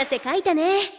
汗かいたね。